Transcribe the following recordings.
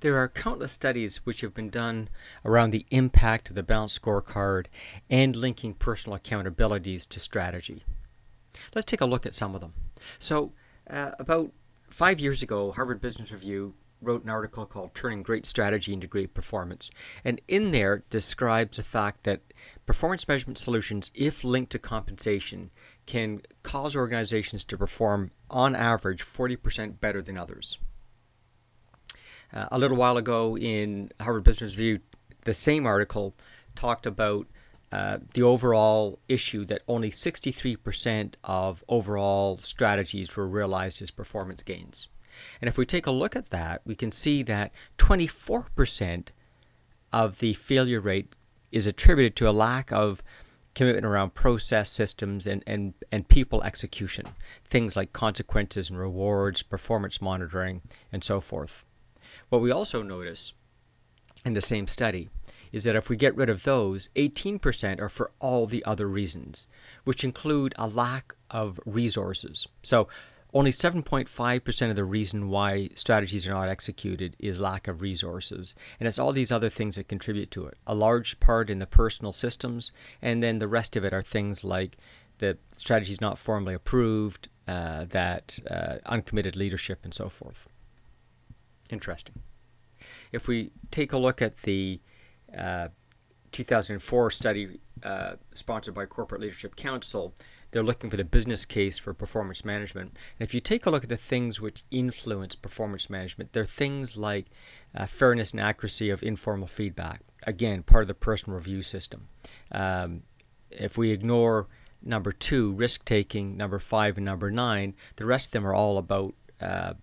There are countless studies which have been done around the impact of the balanced scorecard and linking personal accountabilities to strategy. Let's take a look at some of them. So, uh, about five years ago, Harvard Business Review wrote an article called Turning Great Strategy into Great Performance. And in there describes the fact that performance measurement solutions, if linked to compensation, can cause organizations to perform on average 40% better than others. Uh, a little while ago in Harvard Business Review, the same article talked about uh, the overall issue that only 63% of overall strategies were realized as performance gains. And if we take a look at that, we can see that 24% of the failure rate is attributed to a lack of commitment around process systems and, and, and people execution, things like consequences and rewards, performance monitoring, and so forth. What we also notice in the same study is that if we get rid of those, 18% are for all the other reasons, which include a lack of resources. So only 7.5% of the reason why strategies are not executed is lack of resources. And it's all these other things that contribute to it. A large part in the personal systems, and then the rest of it are things like the strategy is not formally approved, uh, that uh, uncommitted leadership, and so forth. Interesting. If we take a look at the uh, 2004 study uh, sponsored by Corporate Leadership Council, they're looking for the business case for performance management. And if you take a look at the things which influence performance management, they're things like uh, fairness and accuracy of informal feedback. Again, part of the personal review system. Um, if we ignore number two, risk taking, number five, and number nine, the rest of them are all about uh,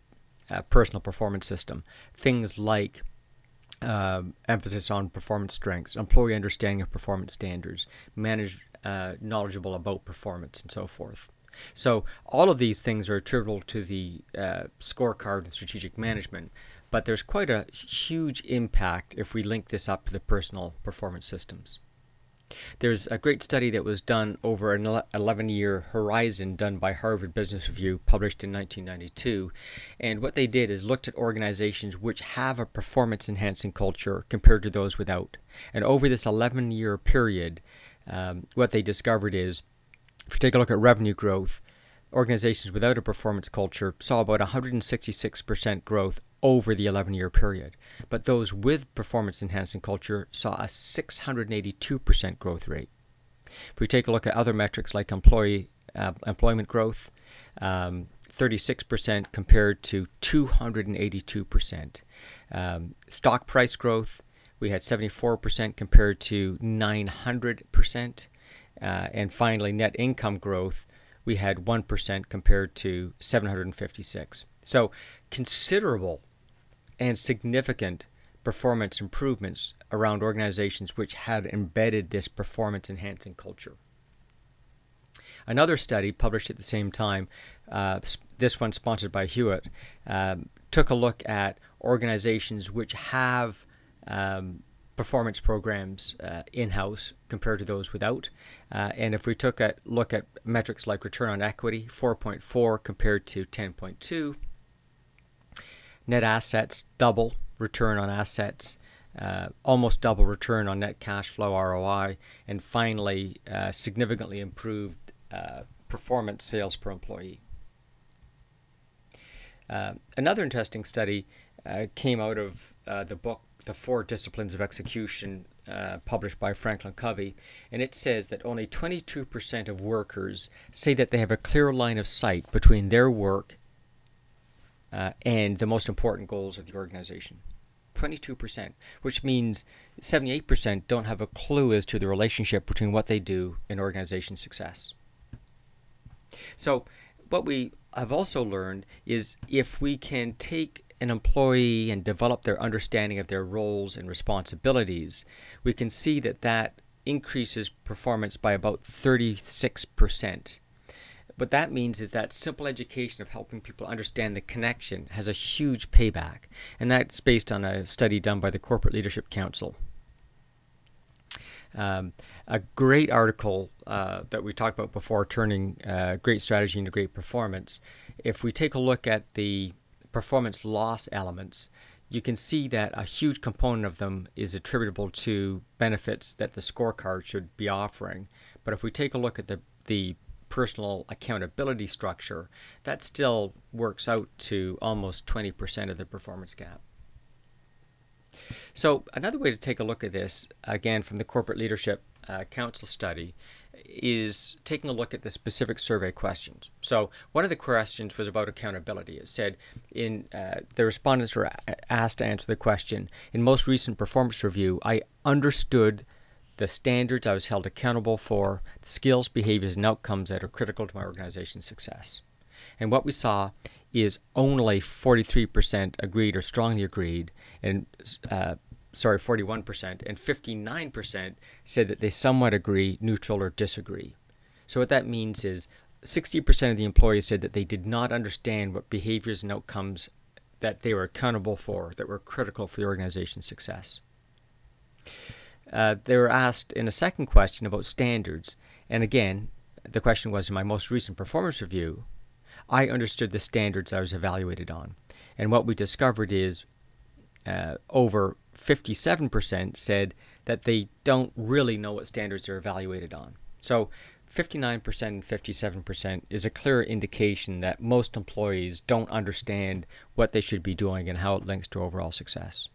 personal performance system. Things like uh, emphasis on performance strengths, employee understanding of performance standards, manage uh, knowledgeable about performance, and so forth. So all of these things are attributable to the uh, scorecard and strategic management, but there's quite a huge impact if we link this up to the personal performance systems. There's a great study that was done over an 11 year horizon done by Harvard Business Review, published in 1992. And what they did is looked at organizations which have a performance enhancing culture compared to those without. And over this 11 year period, um, what they discovered is if you take a look at revenue growth, organizations without a performance culture saw about 166% growth over the 11 year period. But those with performance enhancing culture saw a 682% growth rate. If we take a look at other metrics like employee uh, employment growth, um, 36% compared to 282%. Um, stock price growth, we had 74% compared to 900%. Uh, and finally, net income growth, we had 1% compared to 756. So considerable and significant performance improvements around organizations which had embedded this performance enhancing culture. Another study published at the same time, uh, this one sponsored by Hewitt, um, took a look at organizations which have um, performance programs uh, in-house compared to those without. Uh, and if we took a look at metrics like return on equity, 4.4 compared to 10.2, net assets double return on assets, uh, almost double return on net cash flow ROI, and finally uh, significantly improved uh, performance sales per employee. Uh, another interesting study came out of the book the four disciplines of execution uh, published by Franklin Covey, and it says that only 22% of workers say that they have a clear line of sight between their work uh, and the most important goals of the organization. 22%, which means 78% don't have a clue as to the relationship between what they do and organization success. So, what we have also learned is if we can take an employee and develop their understanding of their roles and responsibilities, we can see that that increases performance by about 36%. What that means is that simple education of helping people understand the connection has a huge payback, and that's based on a study done by the Corporate Leadership Council. Um, a great article uh, that we talked about before, turning uh, great strategy into great performance. If we take a look at the performance loss elements, you can see that a huge component of them is attributable to benefits that the scorecard should be offering. But if we take a look at the, the personal accountability structure, that still works out to almost 20% of the performance gap. So, another way to take a look at this, again from the Corporate Leadership uh, Council study, is taking a look at the specific survey questions. So, one of the questions was about accountability. It said, in uh, the respondents were asked to answer the question In most recent performance review, I understood the standards I was held accountable for, the skills, behaviors, and outcomes that are critical to my organization's success. And what we saw is only 43% agreed or strongly agreed, and uh, sorry, 41%, and 59% said that they somewhat agree, neutral, or disagree. So, what that means is 60% of the employees said that they did not understand what behaviors and outcomes that they were accountable for that were critical for the organization's success. Uh, they were asked in a second question about standards, and again, the question was in my most recent performance review, I understood the standards I was evaluated on. And what we discovered is uh, over 57% said that they don't really know what standards they're evaluated on. So 59% and 57% is a clear indication that most employees don't understand what they should be doing and how it links to overall success.